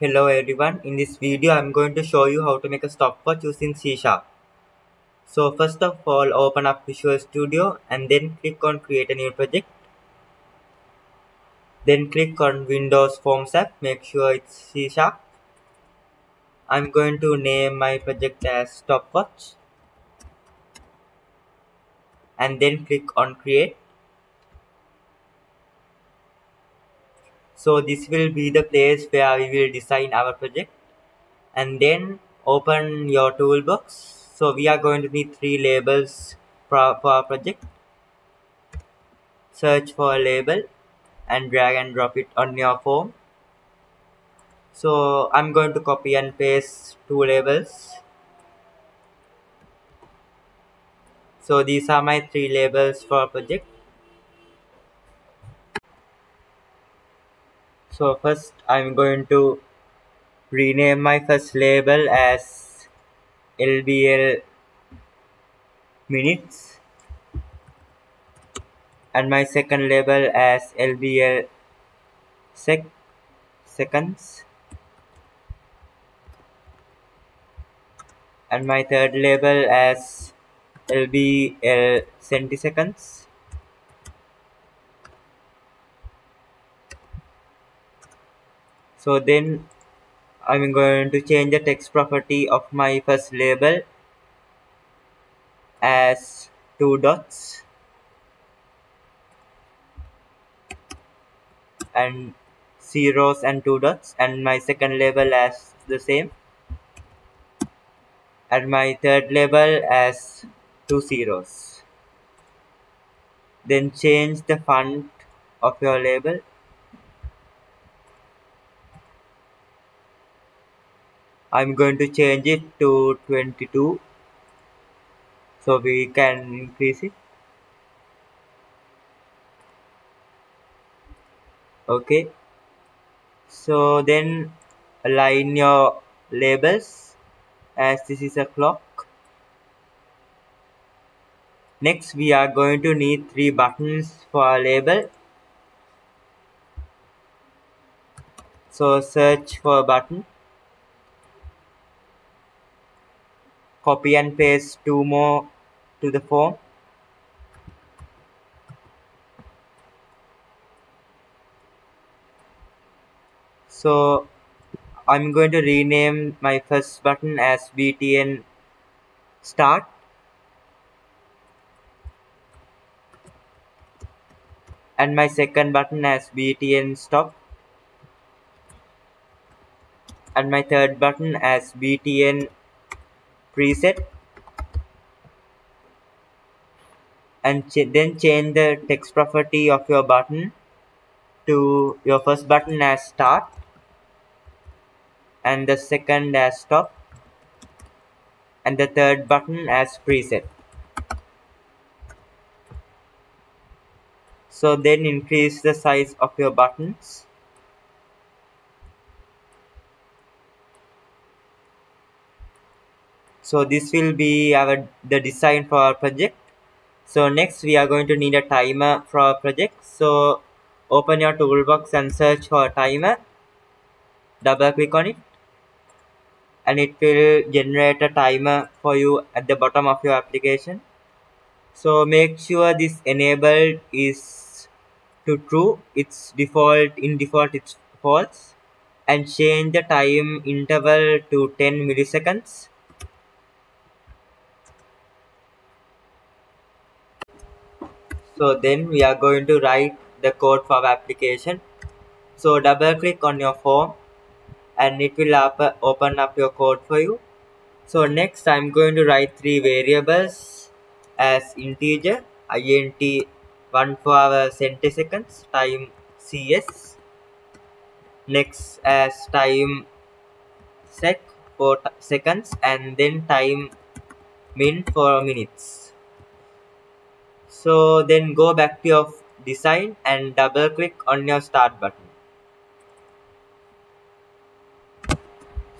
Hello everyone, in this video I'm going to show you how to make a stopwatch using C Sharp. So first of all open up Visual Studio and then click on create a new project. Then click on Windows Forms app, make sure it's C Sharp. I'm going to name my project as stopwatch. And then click on create. So this will be the place where we will design our project and then open your toolbox. So we are going to need three labels for, for our project. Search for a label and drag and drop it on your form so I'm going to copy and paste two labels. So these are my three labels for project so first I'm going to rename my first label as LBL minutes and my second label as LBL sec seconds. And my third label as LBL centiseconds so then I'm going to change the text property of my first label as two dots. And zeros and two dots. And my second label as the same. And my third label as two zeros. Then change the font of your label I'm going to change it to 22 so we can increase it. Okay. So then align your labels as this is a clock. Next we are going to need three buttons for our label. So search for a button copy and paste two more to the form so I'm going to rename my first button as BTN start. And my second button as BTN stop. And my third button as BTN preset and ch then change the text property of your button to your first button as start and the second as stop and the third button as preset. So then increase the size of your buttons so this will be our the design for our project. So next we are going to need a timer for our project. So open your toolbox and search for timer. Double click on it. And it will generate a timer for you at the bottom of your application. So make sure this enabled is to true. It's default in default it's false. And change the time interval to 10 milliseconds so then we are going to write the code for our application. So double click on your form and it will up, open up your code for you. So next i'm going to write three variables as integer int one for our centiseconds time cs next as time sec for seconds and then time min for minutes so then go back to your design and double click on your start button.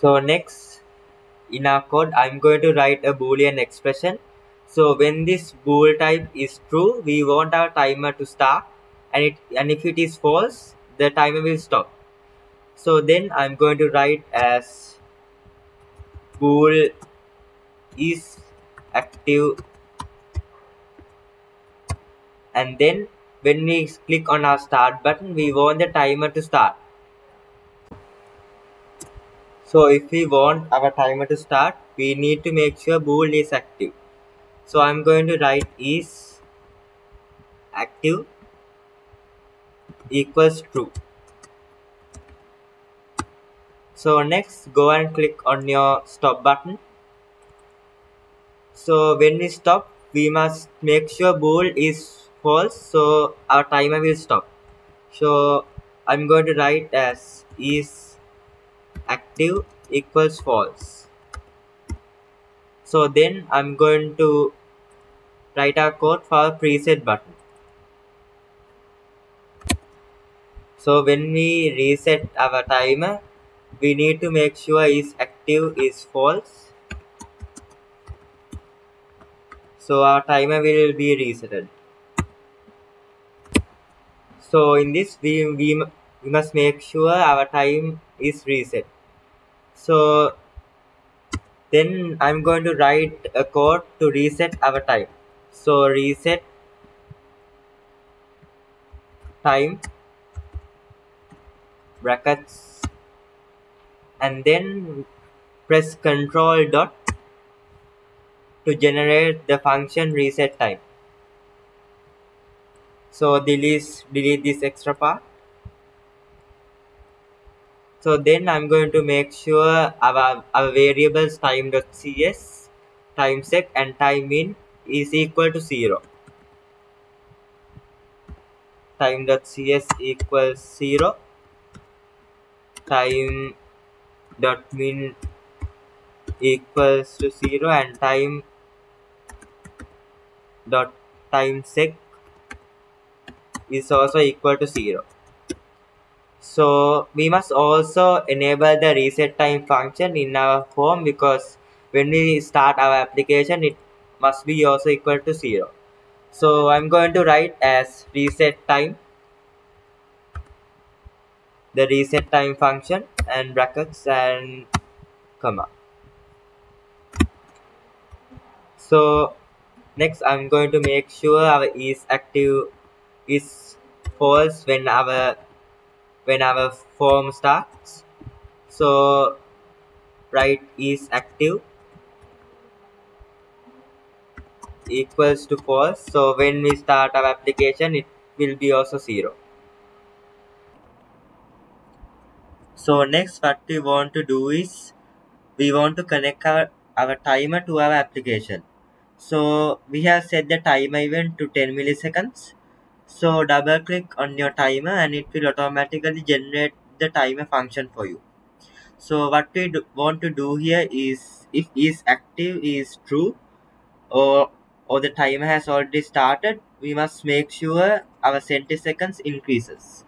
So next in our code i'm going to write a boolean expression. So when this bool type is true we want our timer to start. And it and if it is false the timer will stop. So then I'm going to write as bool is active and then when we click on our start button we want the timer to start. So if we want our timer to start we need to make sure bool is active. So I'm going to write is active equals true. So next go and click on your stop button. So when we stop we must make sure bool is false so our timer will stop. So I'm going to write as is active equals false. So then I'm going to write our code for preset button. So when we reset our timer we need to make sure is active is false. So our timer will be resetted so in this we, we, we must make sure our time is reset so then I'm going to write a code to reset our time so reset time brackets and then press Ctrl dot to generate the function reset time. So delete, delete this extra part. So then I'm going to make sure our, our variables time.cs, timesec and time in is equal to 0. Time.cs equals 0. Time dot min equals to 0 and time dot time sec is also equal to 0 so we must also enable the reset time function in our form because when we start our application it must be also equal to 0 so I'm going to write as reset time the reset time function and brackets and comma. So next I'm going to make sure our is active is false when our when our form starts. So write is active. Equals to false so when we start our application it will be also zero. So next what we want to do is we want to connect our, our timer to our application. So we have set the timer event to 10 milliseconds so double click on your timer and it will automatically generate the timer function for you. So what we do, want to do here is if is active is true or or the timer has already started we must make sure our centiseconds increases.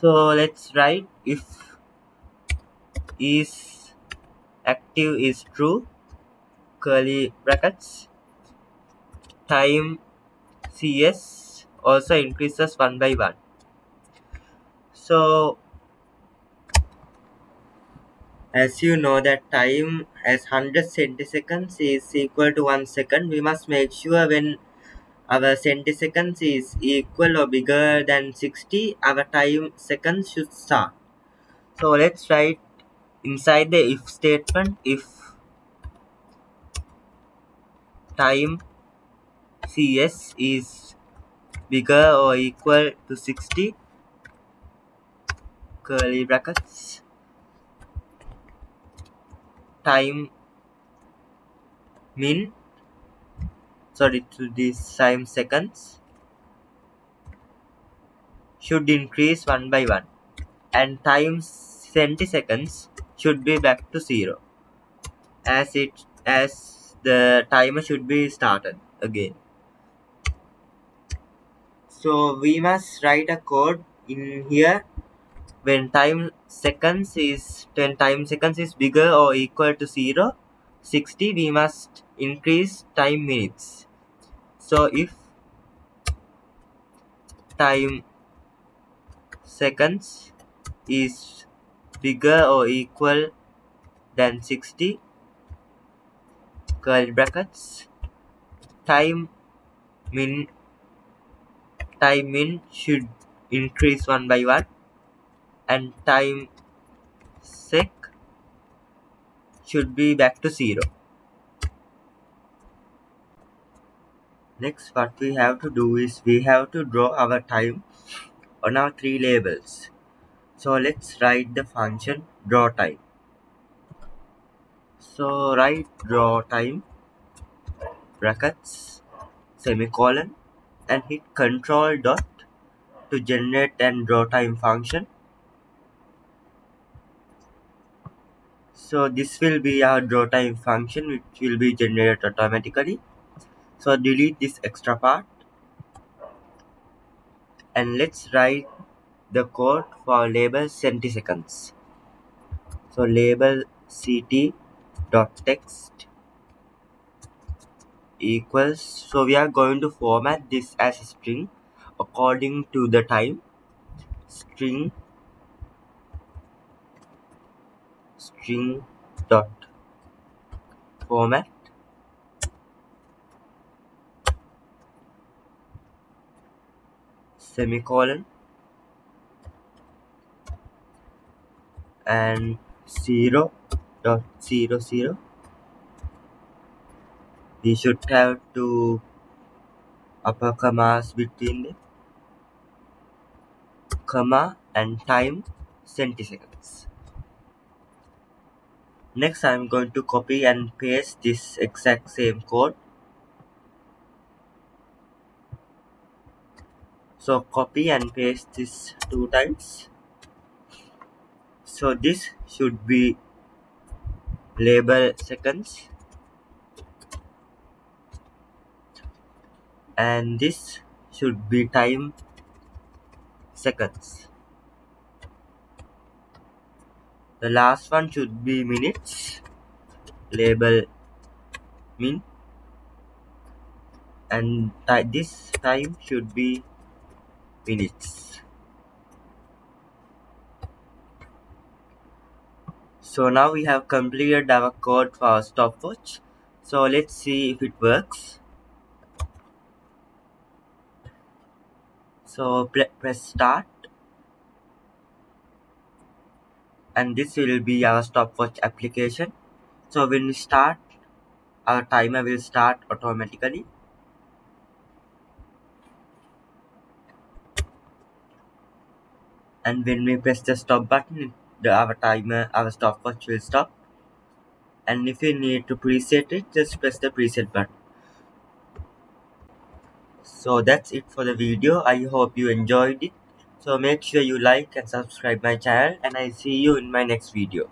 So let's write if is active is true curly brackets time cs also increases one by one. So as you know that time as 100 centiseconds is equal to 1 second we must make sure when our centiseconds is equal or bigger than 60 our time seconds should start. So let's write inside the if statement if time cs is bigger or equal to 60 curly brackets. Time min. Sorry to this time seconds. Should increase one by one. And time centiseconds should be back to zero. As it as the timer should be started again so we must write a code in here when time seconds is 10 time seconds is bigger or equal to 0 60 we must increase time minutes. So if time seconds is bigger or equal than 60 curly brackets time min time min should increase one by one. And time sec should be back to zero. Next what we have to do is we have to draw our time on our three labels. So let's write the function draw time. So write draw time brackets semicolon and hit control dot to generate and draw time function. So this will be our draw time function which will be generated automatically. So delete this extra part. And let's write the code for label centiseconds. So label ct dot text equals so we are going to format this as a string according to the time. String string dot format. Semicolon. And 0 dot 0 0 we should have two upper commas between them comma and time centiseconds. Next I'm going to copy and paste this exact same code. So copy and paste this two times. So this should be label seconds and this should be time seconds. The last one should be minutes. Label min. And this time should be minutes. So now we have completed our code for stopwatch. So let's see if it works so press start. And this will be our stopwatch application. So when we start our timer will start automatically. And when we press the stop button the our timer our stopwatch will stop. And if you need to preset it just press the preset button so that's it for the video. I hope you enjoyed it. So make sure you like and subscribe my channel and i see you in my next video